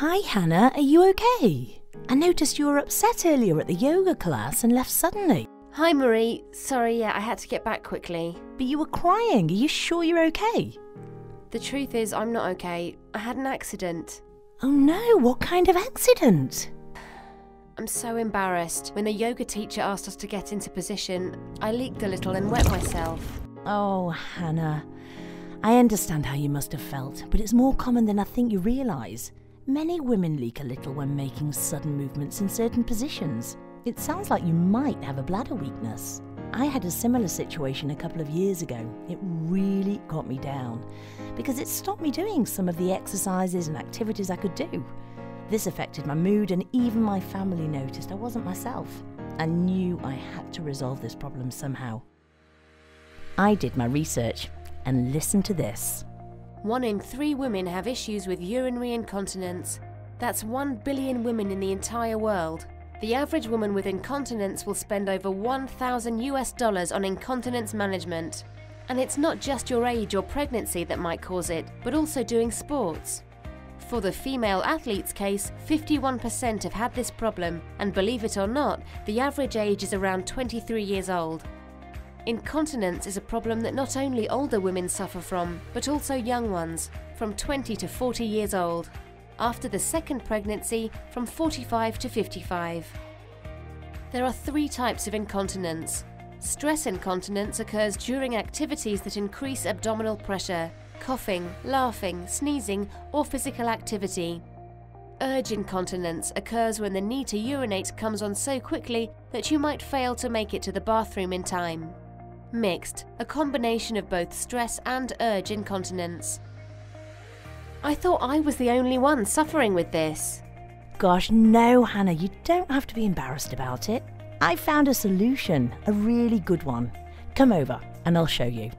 Hi, Hanna. Are you okay? I noticed you were upset earlier at the yoga class and left suddenly. Hi, Marie. Sorry, yeah, I had to get back quickly. But you were crying. Are you sure you're okay? The truth is, I'm not okay. I had an accident. Oh no, what kind of accident? I'm so embarrassed. When the yoga teacher asked us to get into position, I leaked a little and wet myself. Oh, Hanna. I understand how you must have felt, but it's more common than I think you realise. Many women leak a little when making sudden movements in certain positions. It sounds like you might have a bladder weakness. I had a similar situation a couple of years ago. It really got me down because it stopped me doing some of the exercises and activities I could do. This affected my mood, and even my family noticed I wasn't myself. I knew I had to resolve this problem somehow. I did my research and listened to this. One in three women have issues with urinary incontinence. That's one billion women in the entire world. The average woman with incontinence will spend over 1,000 US dollars on incontinence management. And it's not just your age or pregnancy that might cause it, but also doing sports. For the female athlete's case, 51% have had this problem, and believe it or not, the average age is around 23 years old. Incontinence is a problem that not only older women suffer from, but also young ones, from 20 to 40 years old. After the second pregnancy, from 45 to 55. There are three types of incontinence. Stress incontinence occurs during activities that increase abdominal pressure, coughing, laughing, sneezing, or physical activity. Urge incontinence occurs when the need to urinate comes on so quickly that you might fail to make it to the bathroom in time. Mixed, a combination of both stress and urge incontinence. I thought I was the only one suffering with this. Gosh, no, Hanna, you don't have to be embarrassed about it. I found a solution, a really good one. Come over and I'll show you.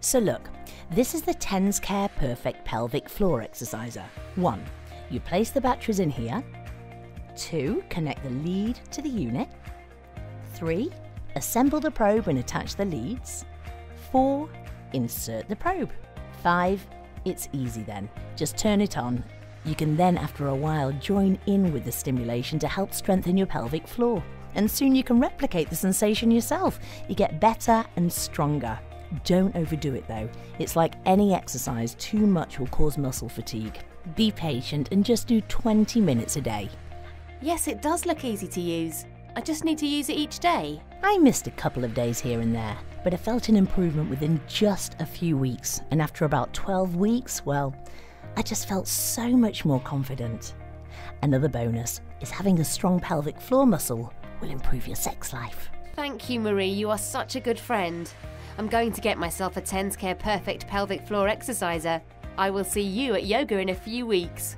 So, look, this is the TensCare Perfect Pelvic Floor Exerciser. 1. You place the batteries in here. 2. Connect the lead to the unit. 3. Assemble the probe and attach the leads. 4. Insert the probe. 5. It's easy then. Just turn it on. You can then, after a while, join in with the stimulation to help strengthen your pelvic floor. And soon you can replicate the sensation yourself. You get better and stronger. Don't overdo it though. It's like any exercise, too much will cause muscle fatigue. Be patient and just do 20 minutes a day. Yes, it does look easy to use. I just need to use it each day. I missed a couple of days here and there, but I felt an improvement within just a few weeks. And after about 12 weeks, well, I just felt so much more confident. Another bonus is having a strong pelvic floor muscle will improve your sex life. Thank you, Marie. You are such a good friend. I'm going to get myself a TensCare Perfect pelvic floor exerciser. I will see you at yoga in a few weeks.